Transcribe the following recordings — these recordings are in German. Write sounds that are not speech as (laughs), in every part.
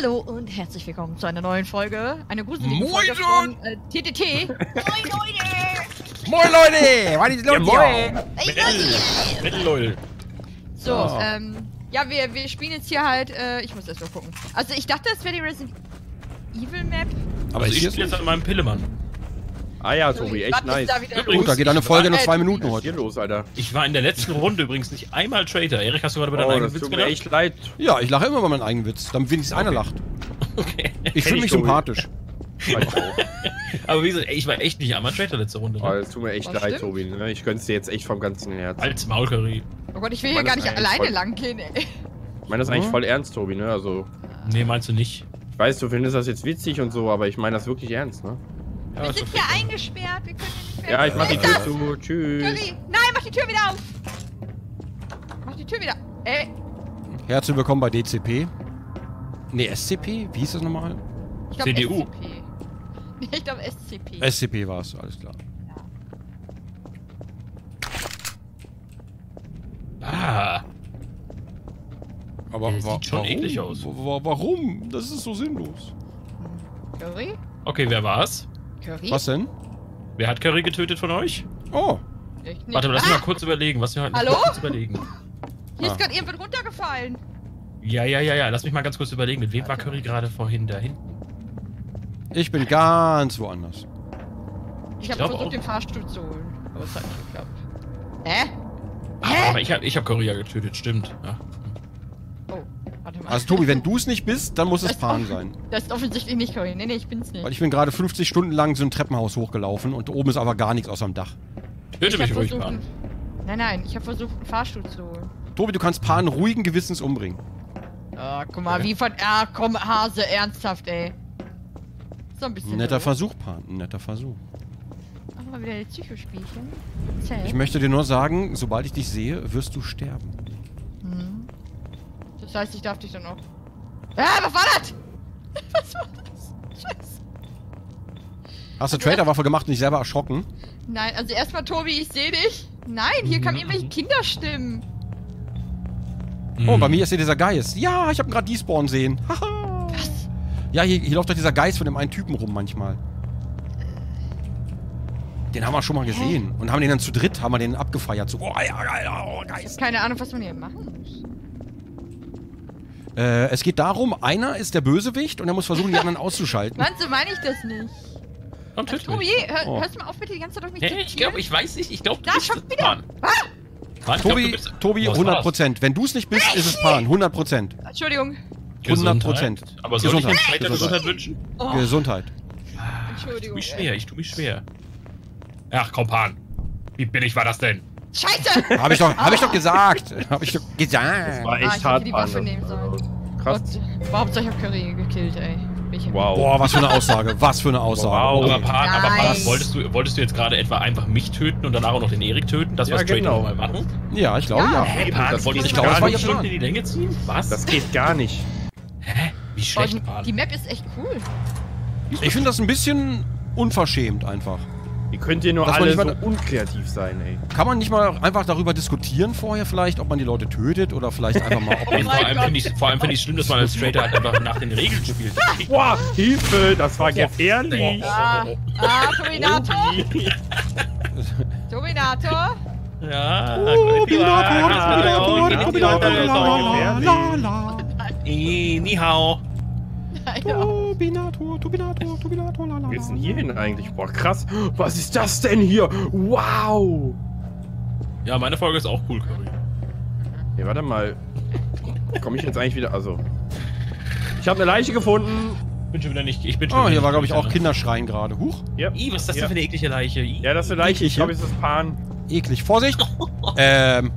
Hallo und herzlich willkommen zu einer neuen Folge. Eine gruselige Moin, Folge von äh, TTT. (laughs) Moin Leute! Moin Leute! Was ist los hier? Hey, Mittel, Leute. So, Oh. ähm, ja, wir, wir spielen jetzt hier halt, äh, ich muss erst mal gucken. Also ich dachte, das wäre die Resident Evil Map. Aber Also ich spiele jetzt an meinem Pillemann. Ah ja, Tobi, echt Was nice. Übrigens, da geht eine Folge nur zwei Minuten Was ist hier heute. los, Alter? Ich war in der letzten Runde übrigens nicht einmal Traitor. Erik, hast du gerade bei deinem Oh, eigenen das Witz tut mir gedacht? echt leid. Ja, ich lache immer über meinen eigenen Witz, damit wenigstens einer lacht. Okay. Ich fühle ich, mich Tobi. sympathisch. (laughs) Aber wie gesagt, ich war echt nicht einmal Traitor letzte Runde. Oh, Ne? das tut mir echt Das leid, stimmt. Tobi. Ne? Ich gönn's dir jetzt echt vom ganzen Herzen. Als Maulcurry. Oh Gott, ich will hier gar nicht alleine voll- lang gehen, ey. Ich meine das eigentlich Mhm. voll ernst, Tobi, ne? Also, Nee, meinst du nicht? ich weiß, du findest das jetzt witzig und so, aber ich meine das wirklich ernst, ne? Ja, wir sind hier eingesperrt, wir können hier nicht mehr. Ja, ich mach die Tür das? zu. Tschüss. Curry! Nein, mach die Tür wieder auf! Mach die Tür wieder. Ey, Herzlich willkommen bei DCP. Nee, SCP? Wie hieß das nochmal? ich glaube CDU. SCP. (laughs) Nee, ich glaube SCP. SCP war es, alles klar. Ah, Aber Der wa sieht schon warum? eklig aus. Wa- Warum? Das ist so sinnlos. Curry? okay, wer war's? Curry? Was denn? Wer hat Curry getötet von euch? Oh, Ich nicht. Warte, lass mich ah, mal kurz überlegen. Was wir halt Hallo? kurz überlegen. Hier Ah. ist gerade irgendwas runtergefallen. Ja, ja, ja, ja. Lass mich mal ganz kurz überlegen. Mit wem war Curry gerade vorhin da hinten? ich bin ganz woanders. Ich habe glaub versucht, auch. den Fahrstuhl zu holen. Aber es hat nicht geklappt. Hä? Ah, aber ich habe ich hab Curry ja getötet, stimmt. Ja. Warte mal. Also Tobi, wenn du es nicht bist, dann muss es Das- Pan sein. Das ist offensichtlich nicht Curry. Nee, nee, ich bin's nicht. Weil ich bin gerade 50 Stunden lang so ein Treppenhaus hochgelaufen und oben ist aber gar nichts außer dem Dach. Töte ich mich ruhig, Mann. Nein, nein, ich habe versucht, einen Fahrstuhl zu holen. Tobi, du kannst Pan ruhigen Gewissens umbringen. Ah, guck mal, Okay. wie von. Ah, komm, Hase, ernsthaft, ey. So ein bisschen. Netter doof. Versuch, Pan. Ein netter Versuch. Machen wir wieder die Psychospielchen. Zäh. Ich möchte dir nur sagen, sobald ich dich sehe, wirst du sterben. Das heißt, ich darf dich dann auch. Ah, was war das? (laughs) Was war das? Scheiße. Hast du Trader-Waffe gemacht und dich selber erschrocken? Nein, also erstmal, Tobi, ich sehe dich. Nein, hier kamen irgendwelche Kinderstimmen. Oh, Hm. bei mir ist hier dieser Geist. Ja, ich habe gerade Despawn sehen. (laughs) Haha. Was? Ja, hier, hier läuft doch dieser Geist von dem einen Typen rum manchmal. Den haben wir schon mal gesehen. Und haben den dann zu dritt, haben wir den abgefeiert. So, oh ja, geil, oh, Ich hab Geist. keine Ahnung, was man hier machen muss. Äh, es geht darum, einer ist der Bösewicht und er muss versuchen, die anderen (laughs) auszuschalten. Mann, so meine ich das nicht. Töte Tobi, mich. hör, Oh. hörst du mal auf, bitte die ganze Zeit auf mich Nee, zu ich glaube, ich weiß nicht. Ich glaube, du Da, bist schon wieder. Ah! Ich glaub, Tobi, Tobi, Was 100 war's? Prozent. Wenn du es nicht bist, ist es Pan. 100 Prozent. Entschuldigung. 100 Prozent. Aber soll ich Gesundheit. mir Traitor Gesundheit. Gesundheit wünschen? Oh, Gesundheit. Ich tu Entschuldigung. mich schwer, ich tu mich schwer. Ach, komm, Pan. Wie billig war das denn? Scheiße! Habe ich doch, hab ich doch gesagt. Habe ich doch gesagt. War Ah, echt ich hart, hätte die Waffe Mann. nehmen sollen. Krass. Gott, überhaupt ich hab Curry gekillt, ey. Ich Wow. Boah, was für eine Aussage. Was für eine Aussage. Wow. Aber Pan, aber Pan, Nice. wolltest du, wolltest du jetzt gerade etwa einfach mich töten und danach auch noch den Erik töten? Das, Ja, was genau. mal machen? Ja, ich glaube Ja. ja. Hey, Pan, Pan, das wolltest geht du gar gar nicht. Stunden in die Länge ziehen? Was? Das geht gar nicht. Hä? Wie schlecht, Pan. die Map ist echt cool. Ich finde das ein bisschen unverschämt einfach. Wie könnt ihr nur Dass alle nicht so mal- unkreativ sein, ey? Kann man nicht mal einfach darüber diskutieren vorher vielleicht, ob man die Leute tötet oder vielleicht einfach mal, ob Und man... vor allem finde ich vor allem finde ich schlimm, dass man als Traitor halt einfach nach den Regeln spielt. (laughs) Boah, Hilfe, das war gefährlich. Ah, ah, Turbinator! (laughs) Turbinator! Ja, Oh, Binator, Binator, la, la, la. Eh, Ni hao. Nein, Turbinator, Turbinator, Turbinator, la, la, Wo geht's denn hier hin eigentlich? Boah, krass. Was ist das denn hier? Wow. Ja, meine Folge ist auch cool, Curry. Nee, warte mal. Komme ich jetzt eigentlich wieder? Also. Ich habe eine Leiche gefunden. Bin schon wieder nicht. Ich bin schon Oh, hier nicht war, glaube ich, auch? Kinderschreien gerade. Huch, Ja. Ih, was ist das Ja. denn für eine eklige Leiche? Ih. Ja, das ist eine Leiche. Ich Eklig, glaube, ja? es ist Pan. eklig. Vorsicht! (laughs) ähm,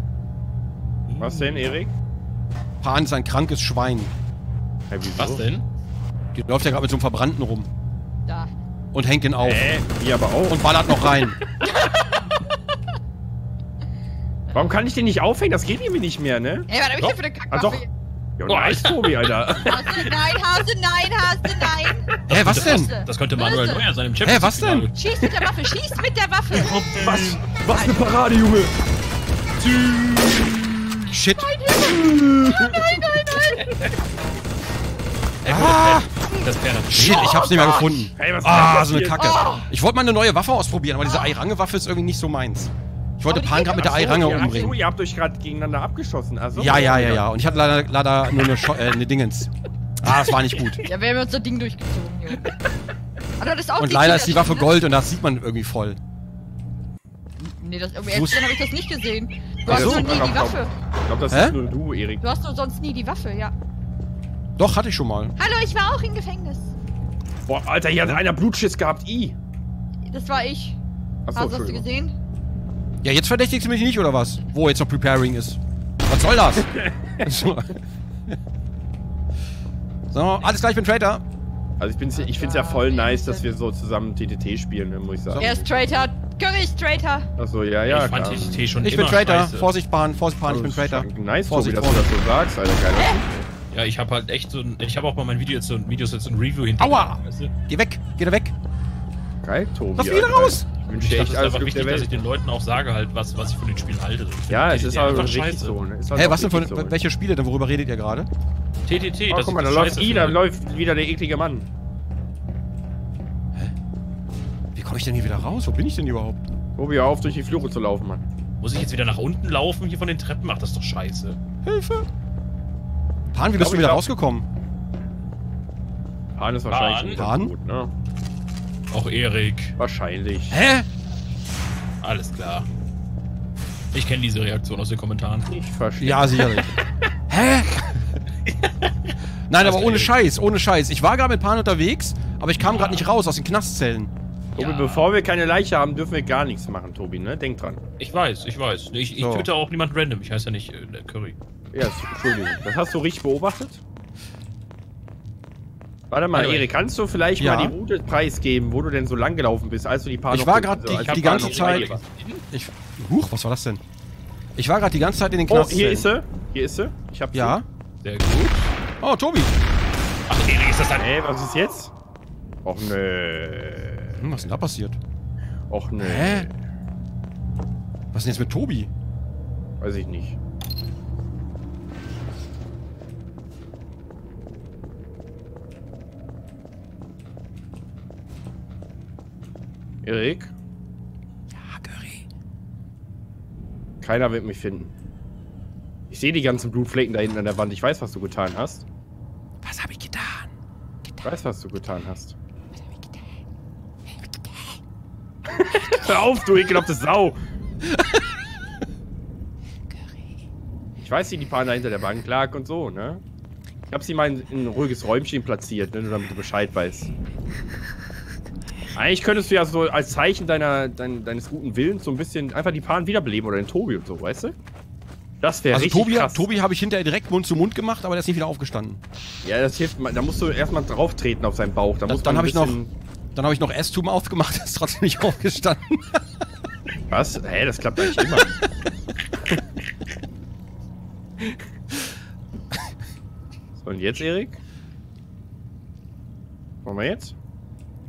Was denn, Erik? Pan ist ein krankes Schwein. Wieso? Was denn? Die läuft ja gerade mit so einem Verbrannten rum da. und hängt den auf. Äh, die aber auch. Und ballert noch rein. (laughs) Warum kann ich den nicht aufhängen? Das geht irgendwie nicht mehr, ne? Ey, was hab ich denn für eine Ah, doch. Ja, nice, Tobi, Alter. Hase, nein, Hase, nein, Hase, nein! Hä, was denn? Das könnte Manuel. Neuer sein im Chat. Hä, was denn? Schieß mit der Waffe, schieß mit der Waffe! Was? Was eine Parade, Junge. Shit. Nein, nein, nein! Er könnte Das Pferd hat Shit, ich hab's nicht mehr gefunden. Hey, Ah, so eine? Kacke. Ich wollte mal eine neue Waffe ausprobieren, aber diese Eirange-Waffe ist irgendwie nicht so meins. Ich wollte Pan gerade mit der so, Eirange ihr habt- umbringen. Ihr habt euch gerade gegeneinander abgeschossen. Also, Ja, ja, ja, ja. Und ich hatte leider, leider nur eine, Scho äh, eine Dingens. Ah, das war nicht gut. Ja, wir haben uns das Ding durchgezogen, Junge. Aber das ist auch Und leider ist die Waffe? Gold und das sieht man irgendwie voll. Nee, das, um Wo ehrlich habe ich das nicht gesehen. Du hast das nur nie die Waffe. Ich glaube, das Hä? ist nur du, Erik. Du hast nur sonst nie die Waffe, ja. Doch, hatte ich schon mal. Hallo, ich war auch im Gefängnis. Boah, Alter, hier hat einer Blutschiss gehabt. I. Das war ich. Achso, hast, hast du gesehen? Ja, jetzt verdächtigst du mich nicht, oder was? Wo jetzt noch Preparing ist. Was soll das? (laughs) so. so, alles klar, ich bin Traitor. Also ich, bin's, ich finde es ja voll nice, dass wir so zusammen TTT spielen, ne, muss ich sagen. Er ist Traitor. Curry ist Traitor. Achso, ja, ja, ich fand klar. TTT schon Ich bin Traitor. scheiße. Vorsicht, Pan, Vorsicht, Pan, ich bin ist Traitor. Nice, Vorsicht, Tobi, dass du das so sagst, Alter. Geil. Ja, ich habe halt echt so ein, ich habe auch bei meinen Videos so ein, Videos jetzt so ein Review hinter. Aua! Weißt du? Geh weg, geh da weg. Geil, Tobi. Lass mich wieder raus! Ich wünsche echt es ist alles einfach Glück wichtig, der dass ich Welt. den Leuten auch sage halt, was, was ich von den Spielen halte. So, Ja, es ist aber einfach richtig scheiße. so. Ne? Ist halt Hä, was denn von, so, welche Spiele denn? Worüber redet ihr gerade? TTT, Oh, das guck mal, ist da läuft I, da läuft wieder der eklige Mann. Wie komme ich denn hier wieder raus? Wo bin ich denn überhaupt? Tobi, hör auf, durch die Flure zu laufen, Mann. Muss ich jetzt wieder nach unten laufen hier von den Treppen? Macht das doch scheiße. Hilfe! Pan, wie bist du wieder rausgekommen? Hahn ist wahrscheinlich Hahn? gut, ne? Auch Erik. Wahrscheinlich. Hä? Alles klar. Ich kenne diese Reaktion aus den Kommentaren. Ich verstehe. Ja, sicherlich. (laughs) Hä? Nein, aber ohne. Scheiß, ohne Scheiß. Ich war gerade mit Pan unterwegs, aber ich kam gerade nicht raus aus den Knastzellen. Tobi, Ja. bevor wir keine Leiche haben, dürfen wir gar nichts machen, Tobi, ne? Denk dran. Ich weiß, ich weiß. Ich, ich So. töte auch niemand random. Ich heiße ja nicht äh, Curry. Ja, Entschuldigung. Das hast du richtig beobachtet? Warte mal. Erik, kannst du vielleicht Ja. mal die Route preisgeben, wo du denn so lang gelaufen bist, als du die paar Ich war grad die- die die ganze Zeit-? Ich. Huch, was war das denn? Ich war gerade die ganze Zeit in den Oh, Knastzellen. hier ist sie. Hier ist sie. Ich hab sie. Ja. Sehr gut. Oh, Tobi. Ach, Erik, ist das dann. Ey, was ist jetzt? Och nö. Hm, was ist denn da passiert? Och nö. Hä? Was ist denn jetzt mit Tobi? Weiß ich nicht. Erik, Ja, Curry. keiner wird mich finden. Ich sehe die ganzen Blutflecken da hinten an der Wand. Ich weiß, was du getan hast. Was habe ich getan? Ich weiß, was du getan hast. (laughs) Hör auf, du ekelhafte Sau! Ich weiß, wie die Paar da hinter der Bank lag und so, ne? Ich hab sie mal in, in ein ruhiges Räumchen platziert, ne? Nur damit du Bescheid weißt. Eigentlich könntest du ja so als Zeichen deiner, dein, deines guten Willens so ein bisschen einfach die Paaren wiederbeleben oder den Tobi und so, weißt du? Das wäre Also richtig Tobi, krass. Tobi habe ich hinterher direkt Mund zu Mund gemacht, aber der ist nicht wieder aufgestanden. Ja, das hilft. Da musst du erstmal drauf treten auf seinen Bauch. Da Das- dann habe ich noch- Dann habe ich noch S-Tum aufgemacht, der (laughs) ist trotzdem nicht aufgestanden. Was? Hä, das klappt eigentlich immer. (laughs) so, und jetzt, Erik? Machen wir jetzt?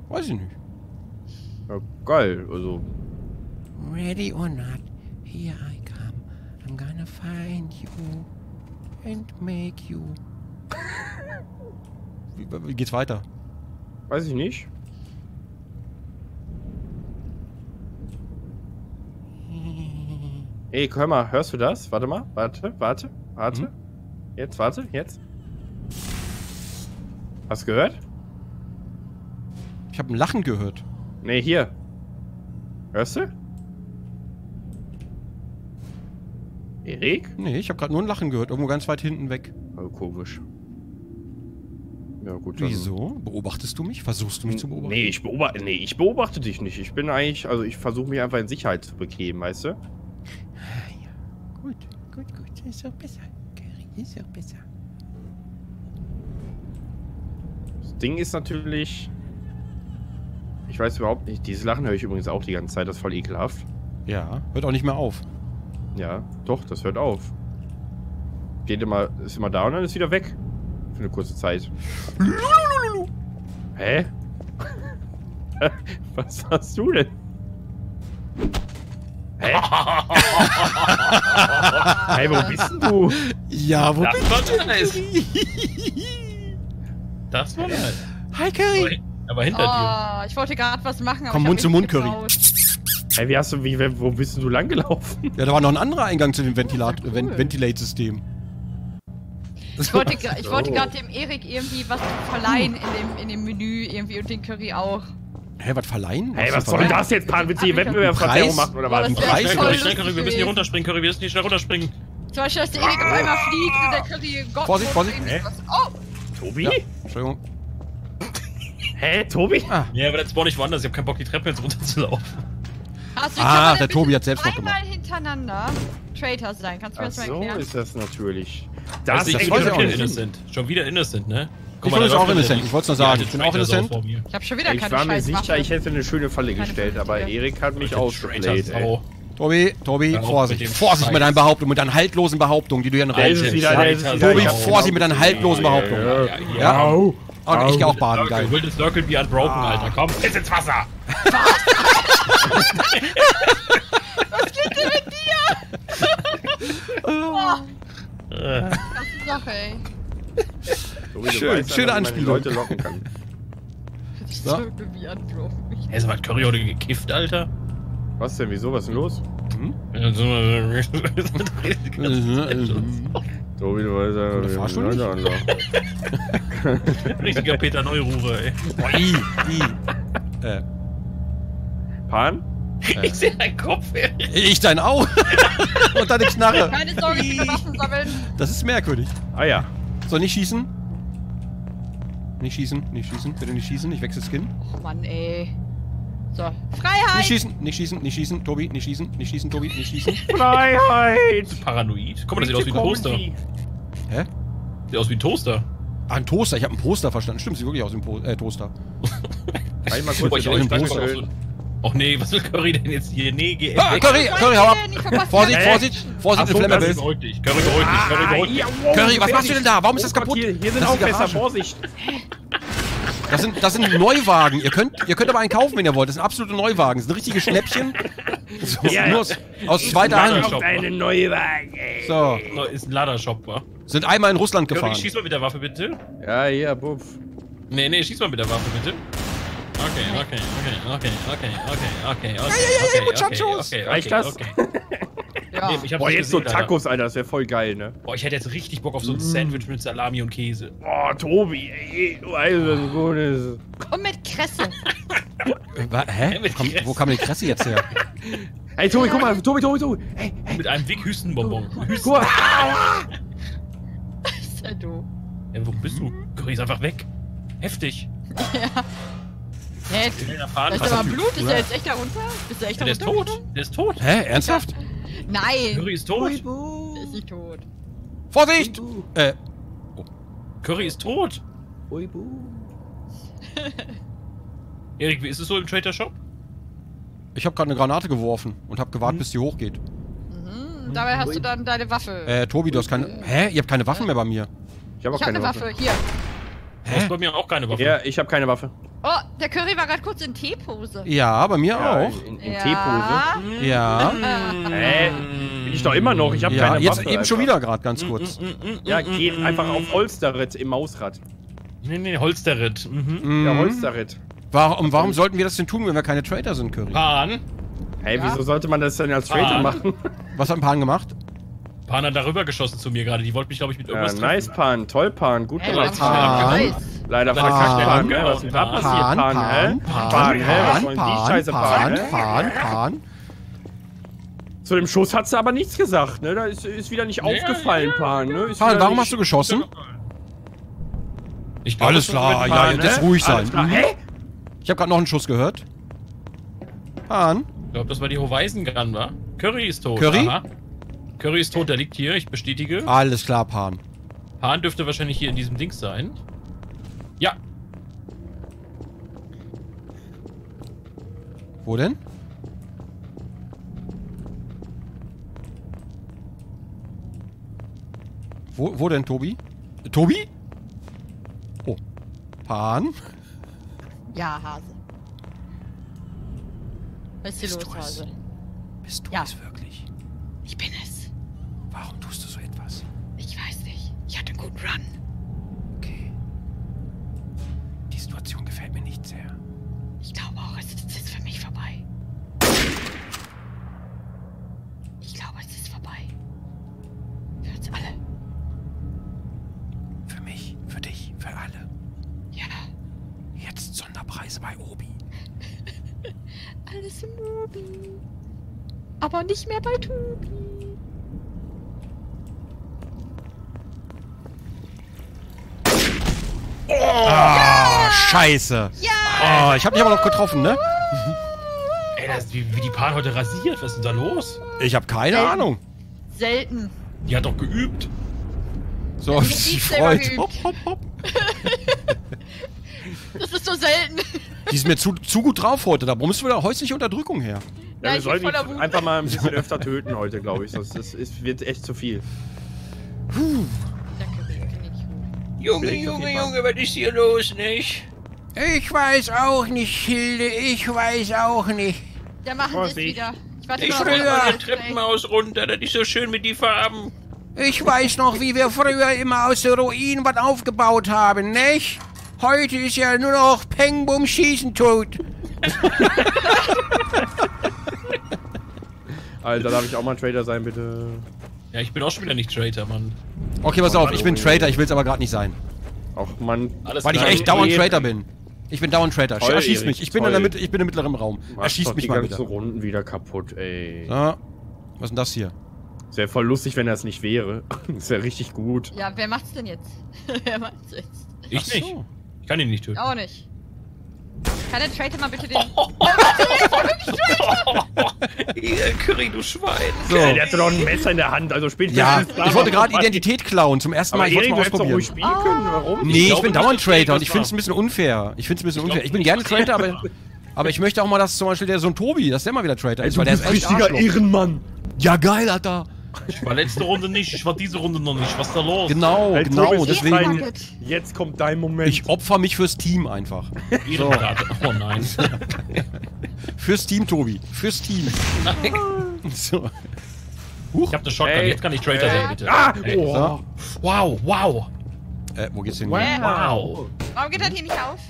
Weiß ich nicht. Ja, geil, also. Ready or not, here I come. I'm gonna find you and make you. (laughs) Wie, wie geht's weiter? Weiß ich nicht. Ey, hör mal, hörst du das? Warte mal, warte, warte, warte. Mhm. Jetzt, warte, jetzt. Hast du gehört? Ich habe ein Lachen gehört. Nee, hier. Hörst du? Erik? Nee, ich habe gerade nur ein Lachen gehört, irgendwo ganz weit hinten weg. Oh, komisch. Ja, gut. Wieso? Beobachtest du mich? Versuchst du mich zu beobachten? Nee, ich beobachte, nee, ich beobachte dich nicht. Ich bin eigentlich, also ich versuche mich einfach in Sicherheit zu begeben, weißt du? Ah, ja. Gut, gut, gut. Ist auch besser. Ist auch besser. Das Ding ist natürlich. Ich weiß überhaupt nicht. Dieses Lachen höre ich übrigens auch die ganze Zeit. Das ist voll ekelhaft. Ja, hört auch nicht mehr auf. Ja, doch, das hört auf. Geht immer, ist immer da und dann ist wieder weg. Für eine kurze Zeit. (laughs) Hä? (laughs) Was hast du denn? Hä? (laughs) hey, wo bist denn du? Ja, wo Das bin war denn? nice. Das war nice. Hi, Curry. Aber hinter dir. Oh, ich wollte gerade was machen, aber Komm, ich hab Mund zu mich Mund, Curry. getraut. Ey, wie hast du, wie, wo bist du lang gelaufen? Ja, da war noch ein anderer Eingang zu dem Ventilat cool. Ven Ventilate-System. Ich wollte, (laughs) ich wollte So. gerade dem Erik irgendwie was verleihen in dem, in dem Menü irgendwie und den Curry auch. Hä, was verleihen? Ey, was für soll denn das jetzt, Pan? Willst du hier? Wettbewerbsverzerrung machen oder Boah, was? wär Preis? Schnell, schnell, Curry, wir müssen hier runterspringen, Curry, wir müssen hier schnell runterspringen. Zum Beispiel, dass der Erik auf einmal fliegt und der Curry Gott Vorsicht, Vorsicht. was- Oh! Tobi? Ja, Entschuldigung. Hä, Tobi? Ah, Ja, aber jetzt spawn ich woanders. Ich hab keinen Bock, die Treppe jetzt runterzulaufen. Hast du, Ah, der Tobi hat selbst noch Einmal hintereinander Traitor sein. Kannst du mir Ach das mal so erklären? ist das natürlich. Das Das ist ich schon weiß ja auch wieder nicht. innocent. Schon wieder innocent, ne? Ich bin auch innocent, ich wollt's nur sagen. Ich bin auch innocent. Ich hab schon wieder Ich keine war mir scheiß sicher, ich hätte eine schöne Falle Keine gestellt, aber. Erik hat mich ausgeplayt. Tobi, Tobi, auf Vorsicht. mit Vorsicht mit deinen Behauptungen, mit deinen haltlosen Behauptungen, die du hier es es wieder. Tobi, Ja, Vorsicht mit deinen haltlosen Behauptungen. Ja, Au. Und ich geh auch baden, Circle, geil. will the circle be unbroken, Alter. Komm, jetzt ins Wasser. Äh, Das ist die Sache, ey. Tobi, du Schön, weißt ja, schöne Anspielung. Leute locken kann. So. Circle wie unbroken. Ey, sag mal, hat Curry heute gekifft, Alter? Was denn, wieso, was ist denn los? Ja, so- Tobi, du weißt ja, der wie Fahrstuhl nicht? Anlocken. (laughs) Richtiger Peter Neururer, ey. Boah, i, i. Äh, Pan? Ich seh deinen Kopf, ey. ich dein auch. (laughs) Und deine Knarre. Keine Sorge, bitte Waffen sammeln. Das ist merkwürdig. Ah ja. So, nicht schießen. Nicht schießen, nicht schießen. Bitte nicht schießen, ich wechsle Skin. Oh Mann, ey. So, Nicht Freiheit! schießen, nicht schießen, nicht schießen. Tobi, nicht schießen, nicht schießen, Tobi, nicht schießen. Freiheit! Paranoid. Guck mal, das sieht aus wie ein Toaster. Hä? Sieht aus wie ein Toaster. Ah, ein Toaster. Ich habe einen Poster verstanden. Stimmt, sieht wirklich aus wie ein po äh, Toaster. (laughs) Kann ich mal Boah, kurz ich euch, Poster auch Och nee, was will Curry denn jetzt hier? Nee, geh Ah. Curry, Curry, hau ab. Vorsicht? Vorsicht, Vorsicht, Ach so, eine Curry Flamme beruhigt dich. Curry beruhigt dich. Curry beruhigt dich. Curry, was machst du denn da? Warum ist das kaputt? Hier, hier sind Aufmesser, Garage. Vorsicht! Das sind, das sind Neuwagen. Ihr könnt, ihr könnt aber einen kaufen, wenn ihr wollt. Das sind absolute Neuwagen. Das sind richtige Schnäppchen. So, Ja, ja. aus, zweiter Hand. Deine neue ey. So, No, Ist ein Ladershop, wa? sind einmal in Russland gefahren. schieß mal mit der Waffe, bitte. Ja, hier, buff. Nee, nee, schieß mal mit der Waffe, bitte. Okay, okay, okay, okay, okay, okay, okay, okay. Ja, ja, ja, okay, Muchachos. okay, okay, Reicht okay, das? Okay. (laughs) Ja. Nee, ich hab's Boah, jetzt so gesehen, Alter. Tacos, Alter, das wäre voll geil, ne? Boah, ich hätte jetzt richtig Bock auf so ein Sandwich mit Salami und Käse. Boah, Tobi, ey, du weißt, was gut ist. Komm mit Kresse. Hä? Kresse. wo kam die Kresse jetzt her? (laughs) Ey, Tobi, guck mal, Tobi, Tobi, Tobi. Hey, hey, Mit einem Wick Hüstenbonbon. Hüsten. guck mal. Aua. Ist ja doof. Ja, wo bist du? Curry ist einfach weg. Heftig. Hä? Kleiner Da Faden. ist aber Blut. Ist der jetzt echt da runter? Bist du echt da Der ist runter? tot. Der ist tot. Hä? Ernsthaft? Nein. Curry ist tot. Der ist nicht tot. Vorsicht! Äh, Curry ist tot. Erik, wie ist es so im Trader Shop? Ich habe gerade eine Granate geworfen und habe gewartet, bis die hochgeht. Mhm. Dabei hast du dann deine Waffe. Äh, Tobi, du hast keine. Hä? Ihr habt keine Waffen mehr bei mir. Ich habe auch ich habe keine eine Waffe. Waffe. Hier. Du hast bei mir auch keine Waffe. Ja, ich habe keine Waffe. Oh, der Curry war gerade kurz in T-Pose. Ja, bei mir Ja, auch. in, in Ja. T-Pose. Ja. (laughs) Hä? Bin ich doch immer noch, ich habe Ja, keine jetzt Waffe. eben schon einfach. wieder gerade, ganz kurz. Ja, geht einfach auf Holsterritt im Mausrad. Nee, nee, Holsterritt. Mhm. Ja, Mhm. Holsterritt. Warum, warum sollten wir das denn tun, wenn wir keine Trader sind, Curry? Pan. Hey, Ja. wieso sollte man das denn als Traitor Ah. machen? (laughs) Was hat ein Pan gemacht? Pan hat darüber geschossen zu mir gerade. Die wollte mich, glaube ich, mit Ja, irgendwas nice Pan, toll Pan, gut Hey, gemacht. was Pan. Nice. Leider Pan. verkackt Pan, Pan. Was ist denn da Pan. passiert, Pan, Pan, hä? Pan, Pan, hä? Was Pan, die Pan, Scheiße, Pan, Pan? Pan, Pan. Zu dem Schuss hat sie aber nichts gesagt, ne? Da ist, ist wieder nicht Ja, aufgefallen, ja, ja. Pan, ne? Ist Pan, warum hast du geschossen? Ich glaube, Alles klar, mit ja, Pan, jetzt ne? ist ruhig sein. Mhm. Hä? Ich habe gerade noch einen Schuss gehört. Pan? Ich glaube, das war die Horizon-Gun, wa? Curry ist tot. Curry? Aha. Curry ist tot, der liegt hier, ich bestätige. Alles klar, Pan. Pan dürfte wahrscheinlich hier in diesem Dings sein. Ja, Wo denn? Wo, wo denn, Tobi? Tobi? Oh. Pan? Ja, Hase. Was ist hier Bist los? Hase? Bist du Ja. es wirklich? Ich bin es. Warum tust du so etwas? Ich weiß nicht. Ich hatte einen guten Run. Okay. Die Situation gefällt mir nicht sehr. Alles im Mobi. Aber nicht mehr bei Tobi. Ah, scheiße. Ja! Oh, ich hab dich aber noch getroffen, ne? (laughs) Ey, das ist wie, wie die Pan heute rasiert. Was ist denn da los? Ich habe keine Ähm. Ahnung. Selten. Die hat doch geübt. So, auf die sie freut. Hopp, hopp, hopp. (laughs) Das ist so selten. Die ist mir zu, zu gut drauf heute. Da brummst du wieder häusliche Unterdrückung her. Ja, Ja, wir ich sollten Wut. einfach mal ein bisschen öfter töten heute, glaube ich. Das, das ist, wird echt zu viel. Gut. Junge, Fall. Junge, was ist hier los, nicht? Ich weiß auch nicht, Hilde. Ich weiß auch nicht. Ja, machen wir es wieder. Ich warte Ich will mal die Treppenhaus runter. Das ist so schön mit die Farben. Ich weiß noch, wie wir früher immer aus der Ruinen was aufgebaut haben, nicht? Heute ist ja nur noch Peng, Bum, Schießen tot. (laughs) Alter, darf ich auch mal ein Trader sein, bitte? Ja, ich bin auch schon wieder nicht Traitor, Mann. Okay, pass auf, ich bin Traitor, ich will's aber gerade nicht sein. Ach, Mann. Alles Weil ich echt dauernd. Traitor bin. Ich bin dauernd Traitor. Toll, Erschieß Erik, mich. Ich bin, in der. Mitte, ich bin im mittleren Raum. Machst Erschieß doch mich die mal ganzen bitte. Runden wieder kaputt, ey. So. Was ist denn das hier? Es wäre voll lustig, wenn das nicht wäre. (laughs) Das wäre richtig gut. Ja, wer macht's denn jetzt? (laughs) wer macht's jetzt? Ich Ach nicht. so. Ich kann ihn nicht töten. Auch nicht. Kann der Trader mal bitte den. (laughs) (laughs) Curry, du Schwein. So. Ja, der hatte doch ein Messer in der Hand, also spätestens. Ja, ich wollte gerade Identität klauen. Zum ersten Aber Mal. Ich wollte mal doch ruhig ausprobieren. spielen können. Warum? Nee, ich, glaube bin dauernd Traitor und ich finde es ein bisschen unfair. Ich finde es ein bisschen unfair. Ich bin gerne Traitor, aber, aber ich möchte auch mal, dass zum Beispiel der Sohn Tobi, dass der mal wieder Traitor ist, weil der ist echt richtiger. Ehrenmann. Ja, geil, Alter. Ich war letzte Runde nicht, ich war diese Runde noch nicht. Was ist da los? Genau, Hey, genau, Tobi, deswegen. Jetzt kommt dein Moment. Ich opfer mich fürs Team einfach. Ehrenrate. Oh nein. (laughs) Fürs Team, Tobi. Fürs Team. Nein. (laughs) So. Ich hab eine Shotgun, Ey. jetzt kann ich Traitor sein, bitte. ah! Oh. So. Wow, wow. Äh, wo geht's denn Wow. hin? Wow. Warum geht das hier nicht auf?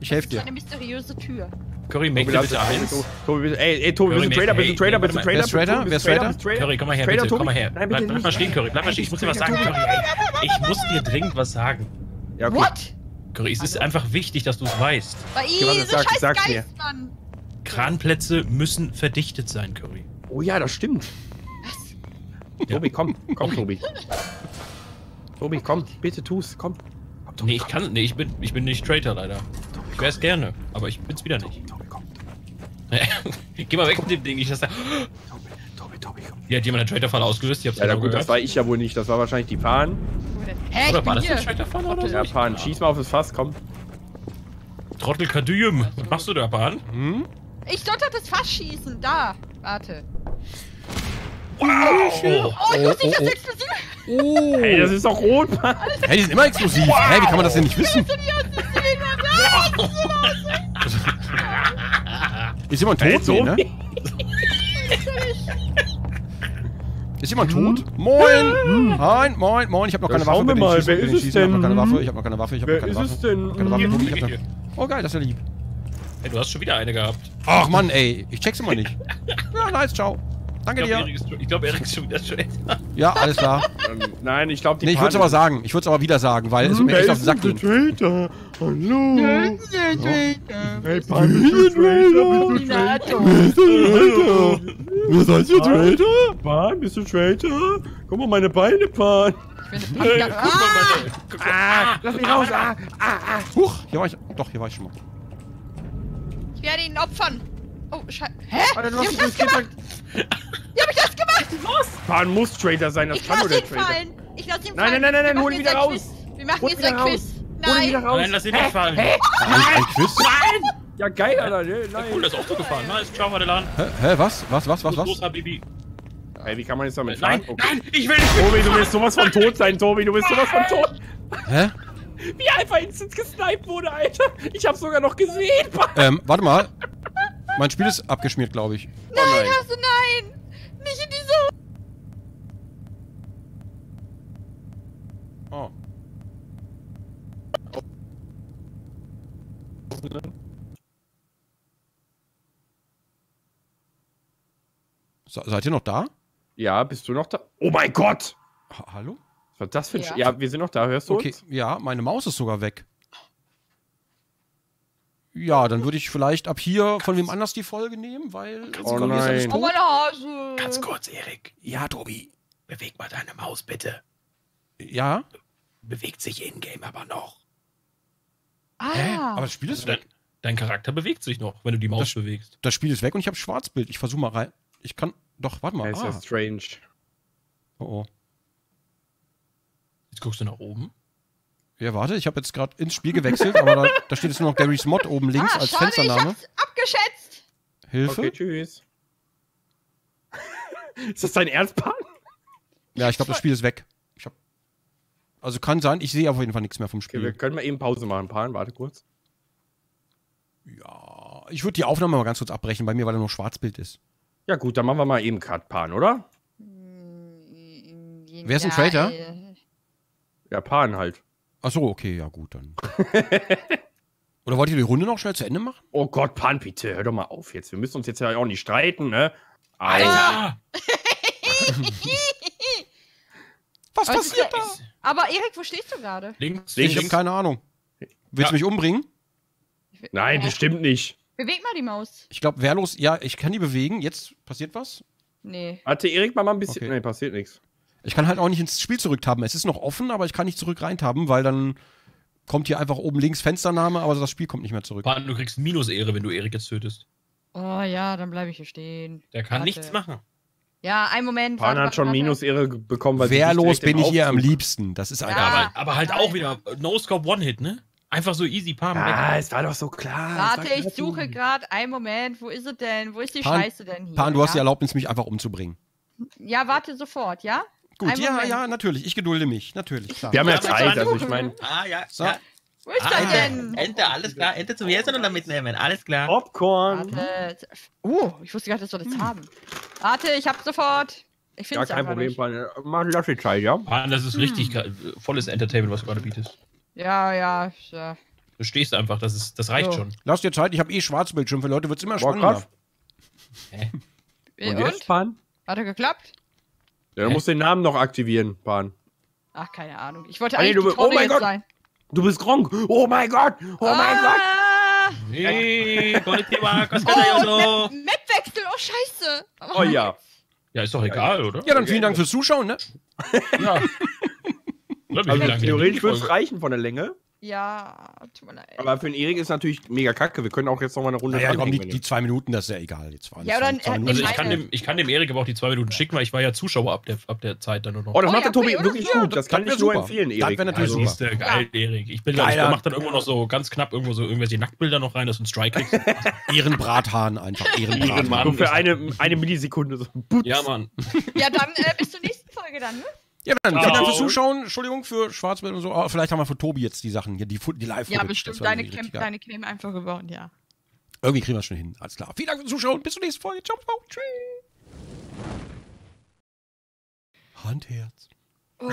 Ich helfe Das ist dir. eine mysteriöse Tür. Curry, make Tobi, bitte eins. Tobi, bitte, ey, ey, Tobi, bist du Curry, Trader, bist du Trader, bist du warte Trader? Wer ist Trader? Wer ist Trader? Curry, komm mal her, Trader, bitte, komm mal her. Nein, bleib, bitte bleib mal stehen, Curry, bleib mal stehen. Ich muss dir was sagen, Curry. Ich muss dir dringend was sagen. Ja, okay. What? Curry, es ist einfach wichtig, dass du es weißt. Bei Okay, ihm, so sag- scheiß sag's Mann. Kranplätze müssen verdichtet sein, Curry. Oh ja, das stimmt. Tobi, komm, komm, Tobi. (laughs) Tobi, komm, bitte tu's, komm. komm Tobi, Nee, ich kann, nee, ich bin, ich bin nicht Traitor leider. Ich wär's gerne, aber ich bin's wieder nicht. (laughs) Geh mal weg mit dem Ding, ich das da. Tobi, Tobi, Tobi, komm. Hier hat jemand eine Traitor-Falle ausgelöst, ich hab's Ja, na gut, das war ich ja wohl nicht. Das war wahrscheinlich die Pan. Hä, Oder ich war bin das eine hier. Traitor-Falle oder so? Ja, Pan, schieß mal auf das Fass, komm. Trottel Kadüum. Was machst du da, Pan? Hm? Ich sollte das Fass schießen. Da. Warte. Wow! Oh, ich muss nicht das oh, oh. explosiv. Oh. Ey, das ist doch rot, Mann. Hey, die sind immer explosiv. Hä, wie kann man das denn nicht wissen? Ist jemand Ey, tot? Nee, ne? Ist jemand tot? Moin! Moin, moin, moin. Ich habe noch Ja, keine Waffe. schauen wir bitte mal, wer ist es schießen. Ich habe noch denn? keine Waffe. Ich habe noch keine Waffe. Ich Wer noch keine ist Waffe. es denn? Keine Waffe, ich hab noch- Oh geil, das ist ja lieb. Hey, du hast schon wieder eine gehabt. Ach Mann, ey. Ich check's immer nicht. (laughs) Ja, nice, ciao. Danke Ich glaube, dir. Ist- ich glaub, Erik ist schon wieder Traitor. Ja, alles klar. (laughs) Ähm, Nein, ich glaube, die Nee, ich würde es aber sagen. Ich würde es aber wieder sagen, weil es Hm, mir wer echt auf den Sack ging. der Traitor? Hallo? Hey, bist du seid ihr, Trader? Pan, bist du Traitor? Guck mal, meine Beine, Pan. Ich bin Hey, Panda. guck mal, Ah! Guck mal. Ah, lass mich raus. Ah, ah, ah. Huch, hier war ich. Doch, hier war ich schon mal. Ich werde ihn opfern. Oh, Scheiße. Hä? Alter, du hast das gemacht? Wie hab ich das gemacht? Los! Pan muss Traitor sein, das Ich kann nur der ihn Traitor. fallen. Ich lass ihn Nein, fallen. nein, nein, nein, nein, hol ihn wieder raus. Quiz. Wir machen jetzt wieder ein raus. Quiz. Hol ihn wieder Nein. raus. Nein, lass ihn nicht fallen. Ein, ein Quiz? Ja, geil, Alter. Ne? Nein. Cool, das ist auch so gefahren. Nice, ciao, Madelan. Hä, hä, was? Was, was, was, was? Los, Habibi. Ey, wie kann man jetzt damit Nein, fahren? nein, ich will nicht. Tobi, du willst sowas von tot sein, Tobi. Du bist sowas von tot. Hä? Wie einfach instant gesniped wurde, Alter. Ich hab's sogar noch gesehen. Ähm, warte mal. Mein Spiel ist abgeschmiert, glaube ich. Oh nein. Also nein. Nicht in diese... Oh. Se- Seid ihr noch da? Ja, bist du noch da? Oh mein Gott! Ha Hallo? Was war das für ein Ja. Sch Ja, wir sind noch da. Hörst du Okay, uns? ja, meine Maus ist sogar weg. Ja, dann würde ich vielleicht ab hier von wem anders die Folge nehmen, weil. Oh ist alles nein. Oh, meine Hase. Ganz kurz, Erik. Ja, Tobi. Beweg mal deine Maus bitte. Ja? Bewegt sich in-game aber noch. Hä? Ah. Aber das Spiel ist Dein, weg. dein Charakter bewegt sich noch, wenn du die Maus Das- bewegst. Das Spiel ist weg und ich habe Schwarzbild. Ich versuche mal rein. Ich kann. Doch, warte mal. Ja, ist ja Ah. strange. Oh, oh. Jetzt guckst du nach oben. Ja, warte, ich habe jetzt gerade ins Spiel gewechselt, aber da, da steht jetzt nur noch Gary's Mod oben links ah, als schade, Fenstername. Ich hab's abgeschätzt. Hilfe. Okay, tschüss. (laughs) ist das dein Ernst, Pan? Ja, ich glaube, das Spiel ist weg. Ich hab, also kann sein, ich sehe auf jeden Fall nichts mehr vom Okay, wir Spiel. können mal eben Pause machen, Pan. Warte kurz. Ja, ich würde die Aufnahme mal ganz kurz abbrechen bei mir, weil da nur Schwarzbild ist. Ja gut, dann machen wir mal eben Cut, Pan, oder? Wer ist ein Traitor? äh, Ja, Pan halt. Ach so, okay, ja gut, dann. (laughs) Oder wollt ihr die Runde noch schnell zu Ende machen? Oh Gott, Pan, bitte, hör doch mal auf jetzt. Wir müssen uns jetzt ja auch nicht streiten, ne? Alter! (laughs) Was Aber passiert ist- Aber Erik, wo stehst du gerade? Links, Ich habe links. keine Ahnung. Willst du Ja. mich umbringen? Nein, Äh, bestimmt nicht. Beweg mal die Maus. Ich glaube, wehrlos, ja, ich kann die bewegen. Jetzt passiert was. Nee. Warte, Erik, mach mal ein bisschen. Okay. Nee, passiert nichts. Ich kann halt auch nicht ins Spiel zurücktaben. Es ist noch offen, aber ich kann nicht zurück reintaben, weil dann kommt hier einfach oben links Fenstername, aber das Spiel kommt nicht mehr zurück. Pan, du kriegst Minus-Ehre, wenn du Erik jetzt tötest. Oh ja, dann bleibe ich hier stehen. Der kann Warte. nichts machen. Ja, einen Moment. Pan hat schon. Minus-Ehre bekommen, weil Wehrlos bin ich hier am liebsten. Das ist Ja. einfach. Aber, aber halt auch wieder No-Scope One-Hit, ne? Einfach so easy, Pan. Ah, es war doch so klar. Warte, ich suche gerade. Einen Moment. Wo ist es denn? Wo ist die Pan- Scheiße denn hier? Pan, du hast die ja? Erlaubnis, mich einfach umzubringen. ja, warte sofort, ja? Gut, ja, Moment. ja, natürlich. Ich gedulde mich. Natürlich, klar. Wir haben ja Ja, Zeit, also ich meine. Ah, ja. So. ja. Wo ist Ah, denn? Ente, alles klar. Ente zum Essen und dann mitnehmen. Alles klar. Popcorn. Warte. Oh, ich wusste gar nicht, dass wir das haben. Warte, ich hab sofort. Ich finde Ja, es kein Problem. Pan. Mach lass die Zeit, ja? Pan, das ist richtig ge- volles Entertainment, was du gerade bietest. Ja, ja. ja. Du stehst einfach, das, ist, das reicht So. schon. Lass dir Zeit, ich habe eh Schwarzbildschirm. Für Leute wird es immer Boah, spannender. krass. Und? Und jetzt, Pan? Hat er geklappt? Ja, du musst den Namen noch aktivieren, Pan. Ach, keine Ahnung. Ich wollte Ah, nee, eigentlich du die bist- oh mein jetzt Gott. sein. Du bist Gronk. Oh mein Gott. Oh mein Gott. ah! Hey, Konnichtiva, Oh, Koskada Map Mapwechsel, oh scheiße. Oh ja. (laughs) Ja, ist doch egal, oder? Ja, dann vielen Dank fürs Zuschauen, ne? Ja. (laughs) Also theoretisch wird es reichen von der Länge. Ja, tut mir leid. Aber für den Erik ist natürlich mega kacke. Wir können auch jetzt noch mal eine Runde Naja, komm, die, die zwei Minuten, das ist ja egal. Jetzt waren Ja, zwei, oder- zwei äh, Minuten. Also ich kann, dem, ich kann dem Erik aber auch die zwei Minuten schicken, weil ich war ja Zuschauer ab der, ab der Zeit dann nur noch. Oh, das Oh macht ja, der Tobi okay, wirklich ja, gut. Das das kann ich nur empfehlen, Das Erik. wär natürlich also super. ist der geil, Erik. Ich bin ich Geiler. mach dann irgendwo noch so ganz knapp irgendwo so irgendwelche Nacktbilder noch rein, dass du einen Strike kriegst. (laughs) Ehrenbrathahn einfach. Ehrenbrathahn. Nur für eine, eine Millisekunde. So. Ja, Mann. Ja, dann äh, bis zur nächsten Folge dann, ne? Ja, dann vielen Dank fürs Zuschauen. Entschuldigung für Schwarzbild und so. Aber vielleicht haben wir für Tobi jetzt die Sachen hier, die, die live Ja, bestimmt. Deine irgendwie Cam, deine Cam einfach geworden, ja. Irgendwie kriegen wir es schon hin. Alles klar. Vielen Dank fürs Zuschauen. Bis zur nächsten Folge. Ciao, ciao. Tschüss. Handherz. Oh,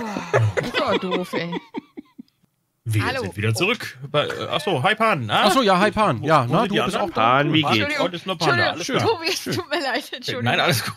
aber doof, ey. Wir Hallo. sind wieder zurück. Bei, äh, achso, hi Pan. Ah, Achso, ja, hi Pan. Ja, na, du bist anderen? auch da. Pan, wie Pan, geht's? Heute ist nur Panda. Alles Entschuldigung, klar. Tobi, es tut mir leid, Entschuldigung. Nein, alles gut.